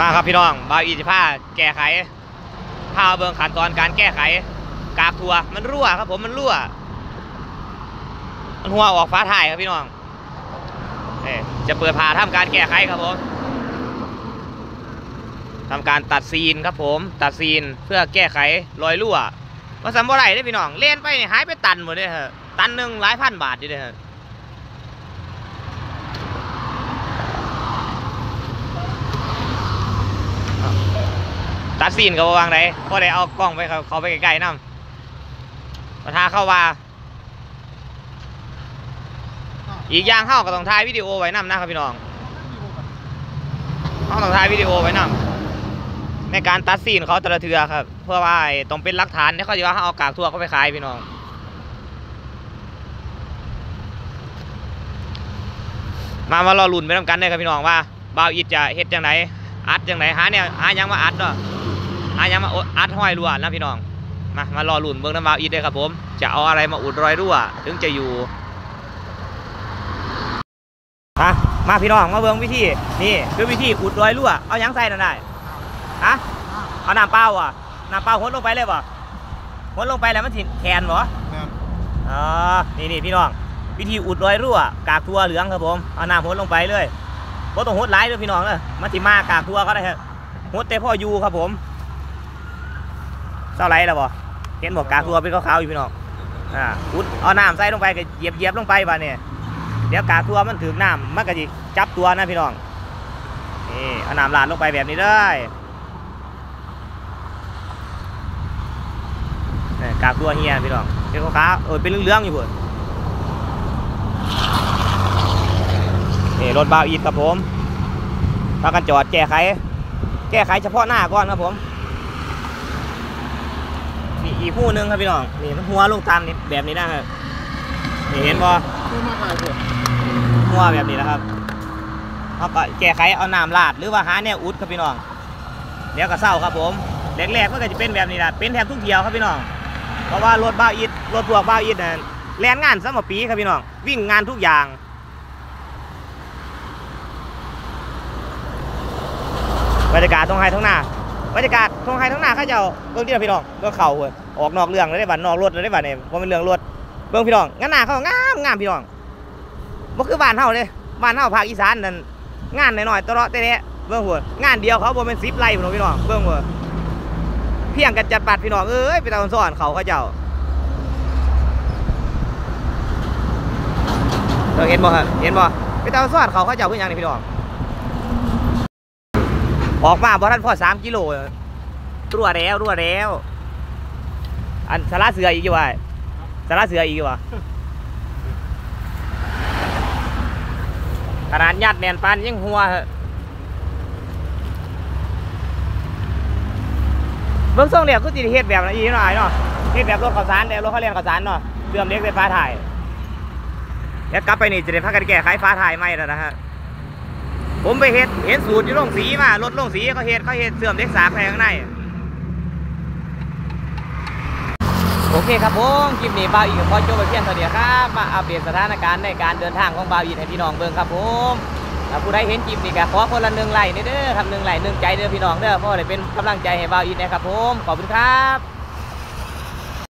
มาครับพี่น้องบาวอีสิผ้าแก้ไขผ้าเบิงขั้นตอนการแก้ไข กากทัวมันรั่วครับผมมันรั่ว มันหัวออกฟ้าถ่ายครับพี่น้องเอ่จะเปิดผ่าทำการแก้ไขครับผมทำการตัดซีนครับผม ตัดซีนเพื่อแก้ไขรอยรั่วมาสัมบ่ไรได้พี่น้องเล่นไปหายไปตันหมดเลยฮะตันหนึ่งหลายพันบาทอยู่เลยฮะ ตัดซีนกับบวางไหนพอได้เอากล้องไปเขาเขาไปไกลๆน้ำมาทาเข้าว่า อีกอย่างเข้าก็ต้องถ่ายวิดีโอไว้น้ำนะครับพี่น้องเขาต้องถ่ายวิดีโอไว้น้ำในการตัดซีนเขาแต่ละเทือครับ เพื่อว่าต้องเป็นหลักฐานที่เขาจะว่าเอากากทั่วเขาไปขายพี่น้องมามารอลุ่นไปทำกันเลยครับพี่น้องว่าบ่าวอิดจะเฮ็ดจังไหนอัดจังไหนหาเนี่ยหายังมาอัดเนาะ หาหยังมาอัดห้อยรั่วนะพี่น้อง มามารอลุ่นเบิ่งน้ำบ่าวอิดเลยครับผม จะเอาอะไรมาอุดรอยรั่ว ถึงจะอยู่มามาพี่น้องมาเบิ่งวิธีนี่คือวิธีอุดรอยรั่ว เอาหยังใส่นั่นได้ฮะเอาน้ำเปล่าอะน้ำเปล่าหดลงไปเลยบ่หดลงไปแล้วมันสิแคนบ่แม่นอ๋อนี่นี่พี่น้อง วิธีอุดรอยรั่ว กากทัวเหลืองครับผมเอาน้ำหดลงไปเลยบ่ต้องหดหลายเด้อพี่น้องเด้อมันสิมากากทัวก็ได้ครับหดแต่พ่ออยู่ครับผม เท่าไรแล้วบ่เห็นบอกกากทัวเป็นขาวๆอยู่พี่น้องอ่าอุดเอาน้ำใส่ลงไปก็เหยียบเหยียบลงไปบ่เนี่ยเดี๋ยวกากทัวมันถึงน้ำมันก็สิจับตัวนะพี่น้องนี่เอาน้ำลาดลงไปแบบนี้ได้นี่กากทัวเฮียพี่น้องเป็นขาวๆเออเป็นเหลืองๆอยู่เพิ่นนี่รถบาวอีดครับผมพากันจอดแก้ไข แก้ไขเฉพาะหน้าก่อนครับผม นี่อีกคู่หนึงครับพี่น้องนี่มันหัวลงตามนี่แบบนี้นะครับนี่เห็นบ่คือหัวแบบนี้นะครับเขาก็แก้ไขเอาน้ำลาดหรือว่าหาแนวอุดครับพี่น้องเดี๋ยวก็เศร้าครับผมแรกๆมันก็จะเป็นแบบนี้แหละเป็นแทบทุกเที่ยวครับพี่น้องเพราะว่ารถบ้าอีดรถพวกบ้าอีดน่ะแลนงานสมปีครับพี่น้องวิ่งงานทุกอย่างบรรยากาศทงไฮทงหน้า บรรยากาศทงไฮทั้งหน้าข้าเจ้าเบื้องที่เราพี่น้องเบื้องเข่าเว้ยออกนอกเรื่องเลยได้บัตรนอกรถเลยได้บัตรเนี่ยเพราะเป็นเรื่องรถเบื้องพี่น้องงั้นหน้าเขางามงามพี่น้องบ่คือบ้านเฮาเลยบ้านเฮาภาคอีสานนั่นงานน้อยๆตลอดแต่เนี้เบื้องหัวงานเดียวเขาบ่เป็นสิบไร่พี่น้องพี่น้องเบื้องหัวเพียงกันจัดปัดพี่น้องเอ้ยไปตามสอนเขาเขาเจ้าเออเห็นบ่ครับเห็นบ่ไปตามสอนเขาเขาเจ้าเพื่อหยังนี่พี่น้อง ออกมาบ่ทันพอสามกิโลรั่วแล้วรั่วแล้ว อันสาระเสืออีกอยู่วะสาระเสืออีกอยู่วะขนาดยัดแนนปานยังหัวเหอะเบื้องส่งเดียวก็ติเฮ็ดแบบนั้นอีกหน่อยเนาะเฮ็ดแบบรถข้าวสารแต่รถเขาเรียนข้าวสารเนาะเสื่อมเล็กไฟฟ้าถ่ายแล้วกลับไปนี่จะได้พากันแก้ไขฟ้าถ่ายไหมแล้วนะฮะ ผมไปเฮ็ดเห็นสูตรอยู่โรงสีมารถโรงสีเขาเฮ็ดเขาเฮ็ดเสื่อมเล็กสากไปข้างในโอเคครับผมคลิปนี้บ่าวอีกขอจบไปเพียงเท่านี้ครับมาอัปเดตสถานการณ์ในการเดินทางของบ่าวอีกให้พี่น้องเบิ่งครับผมถ้าผู้ใดเห็นคลิปนี้ก็ขอคนละหนึ่งไลค์เด้อทำหนึ่งไลค์หนึ่งใจเด้อพี่น้องเด้อเพราะว่าได้เป็นกำลังใจให้บ่าวอีกนะครับผมขอบคุณครับ